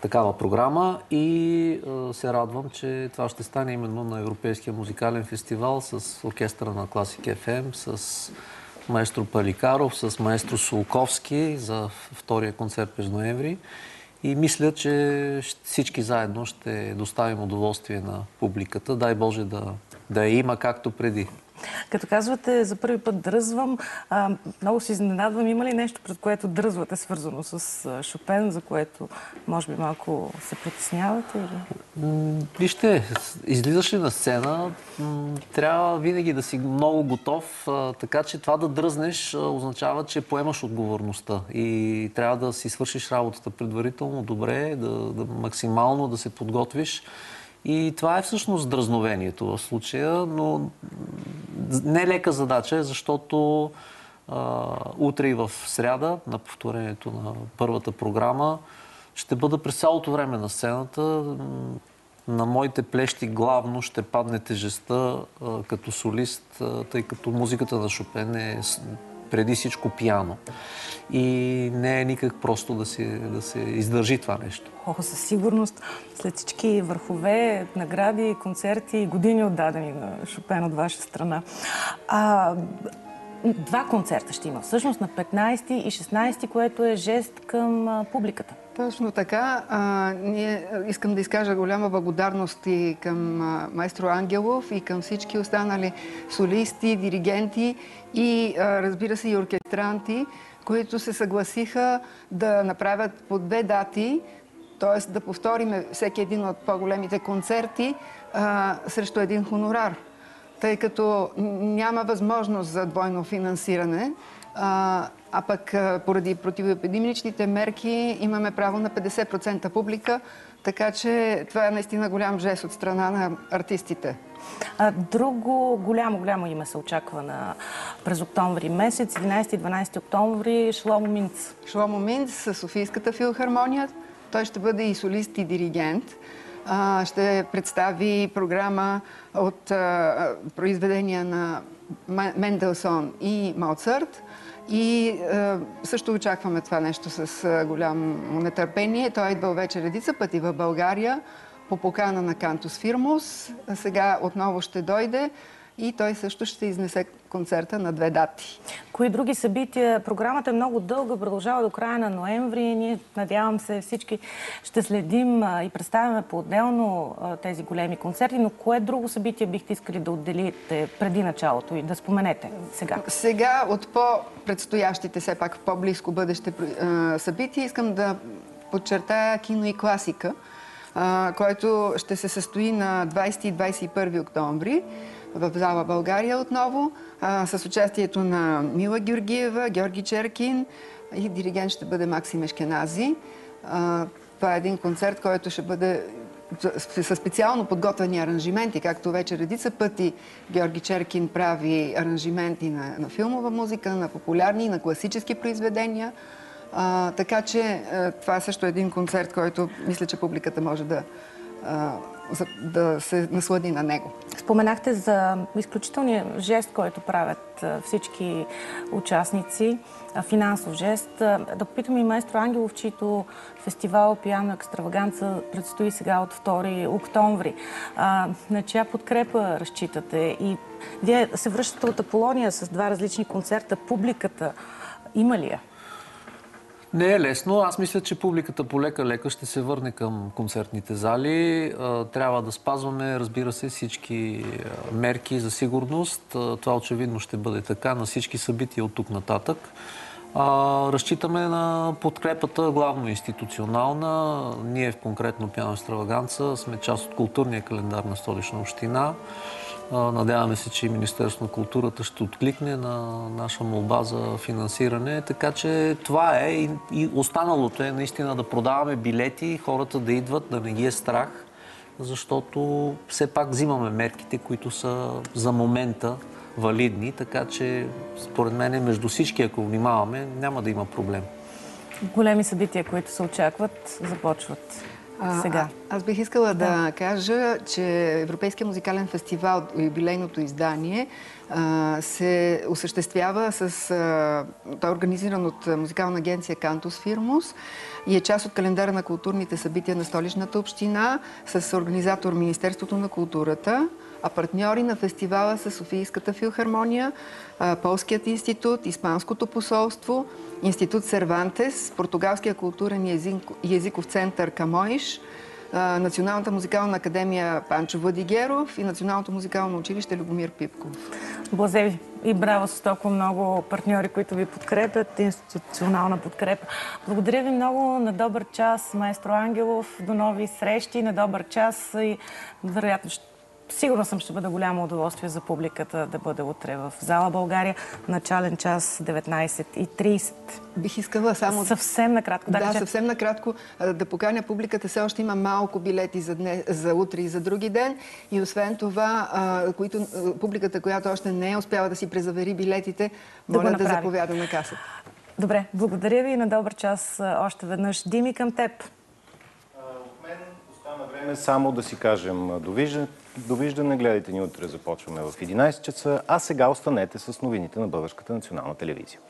такава програма и се радвам, че това ще стане именно на Европейския музикален фестивал с оркестъра на Класик FM, с маестро Паликаров, с маестро Сулковски за втория концерт през ноември. И мисля, че всички заедно ще доставим удоволствие на публиката. Дай Боже да, да я има както преди. Като казвате, за първи път дръзвам, много се изненадвам. Има ли нещо, пред което дръзвате, свързано с Шопен, за което може би малко се притеснявате? Или? Вижте, излизаш ли на сцена, трябва винаги да си много готов, така че това да дръзнеш означава, че поемаш отговорността и трябва да си свършиш работата предварително добре, да, да максимално да се подготвиш. И това е всъщност дръзновението в случая, но не лека задача, защото а, утре и в сряда, на повторението на първата програма, ще бъда през цялото време на сцената. На моите плещи главно ще падне тежестта а, като солист, а, тъй като музиката на Шопен е преди всичко пиано. И не е никак просто да се, да се издържи това нещо. О, със сигурност, след всички върхове, награди, концерти години отдадени на Шопен от ваша страна. А, два концерта ще има. Всъщност на 15 и 16, което е жест към публиката. Точно така. А, ние, искам да изкажа голяма благодарност и към а, майстро Ангелов и към всички останали солисти, диригенти и а, разбира се и оркестранти, които се съгласиха да направят по две дати, т.е. да повториме всеки един от по-големите концерти а, срещу един хонорар тъй като няма възможност за двойно финансиране, а, а пък поради противоепидемичните мерки имаме право на 50% публика, така че това е наистина голям жест от страна на артистите. Друго голямо, голямо име се очаква на през октомври месец, 11-12 октомври, Шломо Минц. Шломо Минц с Софийската филхармония. Той ще бъде и солист и диригент ще представи програма от произведения на Менделсон и Моцарт. И също очакваме това нещо с голямо нетърпение. Той е идвал вече редица пъти в България по покана на Кантус Фирмус. Сега отново ще дойде и той също ще изнесе концерта на две дати. Кои други събития? Програмата е много дълга, продължава до края на ноември. Ние, надявам се, всички ще следим и представяме по-отделно тези големи концерти, но кое друго събитие бихте искали да отделите преди началото и да споменете сега? Сега от по-предстоящите, все пак по-близко бъдеще събития, искам да подчертая кино и класика, който ще се състои на 20 и 21 октомври в зала България отново, а, с участието на Мила Георгиева, Георги Черкин и диригент ще бъде Максим Ешкенази. А, това е един концерт, който ще бъде със специално подготвени аранжименти, както вече редица пъти Георги Черкин прави аранжименти на, на филмова музика, на популярни, на класически произведения. А, така че а, това е един концерт, който мисля, че публиката може да а, за да се наслади на него. Споменахте за изключителния жест, който правят всички участници, финансов жест. Да попитам и майстро Ангелов, чието фестивал Пиано екстраваганца предстои сега от 2 октомври. На чия подкрепа разчитате? И вие се връщате от Аполония с два различни концерта. Публиката има ли я? Не е лесно. Аз мисля, че публиката полека-лека ще се върне към концертните зали. Трябва да спазваме, разбира се, всички мерки за сигурност. Това очевидно ще бъде така на всички събития от тук нататък. Разчитаме на подкрепата главно институционална. Ние в конкретно Пиано Страваганца сме част от културния календар на столична община. Надяваме се, че и Министерство на културата ще откликне на наша молба за финансиране. Така че това е и, останалото е наистина да продаваме билети, хората да идват, да не ги е страх, защото все пак взимаме мерките, които са за момента валидни, така че според мен между всички, ако внимаваме, няма да има проблем. Големи събития, които се очакват, започват сега. А, аз бих искала да. да кажа, че Европейския музикален фестивал, юбилейното издание, а, се осъществява с... А, той е организиран от музикална агенция Кантус Фирмус и е част от календара на културните събития на столичната община с организатор Министерството на културата, а партньори на фестивала са Софийската филхармония, Полският институт, Испанското посолство, Институт Сервантес, Португалския културен и езиков център Камоиш, Националната музикална академия Панчо Владигеров и Националното музикално училище Любомир Пипков. Благодаря и браво с толкова много партньори, които ви подкрепят, институционална подкрепа. Благодаря ви много. На добър час, маестро Ангелов. До нови срещи. На добър час и вероятно ще Сигурно съм, ще бъде голямо удоволствие за публиката да бъде утре в зала България. Начален час 19.30. Бих искала само... Съвсем накратко. Да, да съвсем накратко да поканя публиката. Все още има малко билети за, дне, за утре и за други ден. И освен това, които, публиката, която още не е успяла да си презавери билетите, моля да, да заповяда на касата. Добре, благодаря ви и на добър час още веднъж. Дими към теб. От мен остана време само да си кажем довиждане. Довиждане, гледайте ни утре, започваме в 11 часа, а сега останете с новините на Българската национална телевизия.